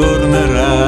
tornerá. Ah.